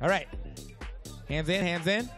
All right. Hands in, hands in.